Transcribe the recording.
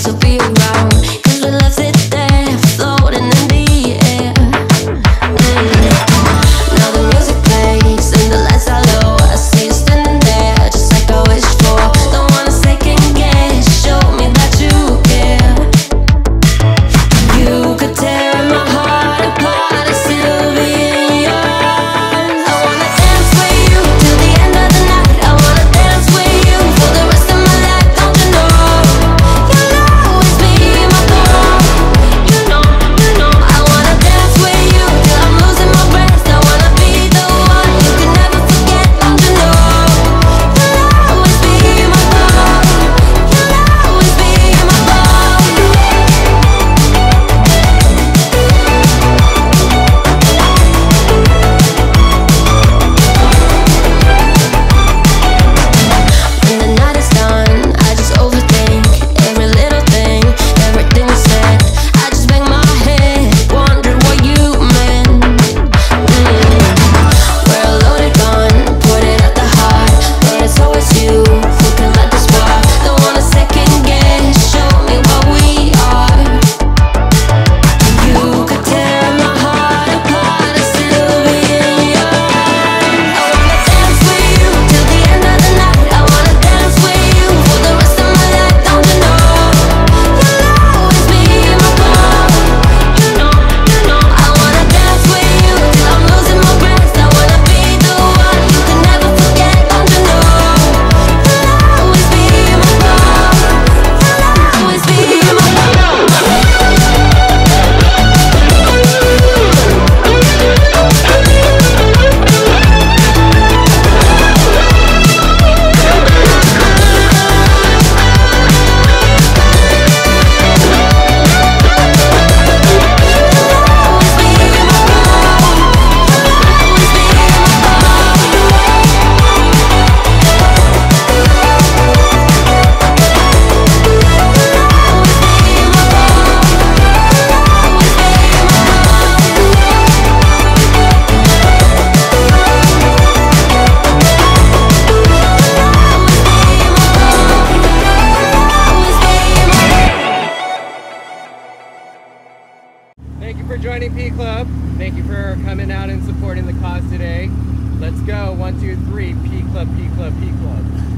so feel be Running P Club. Thank you for coming out and supporting the cause today. Let's go. One, two, three. P Club, P Club, P Club.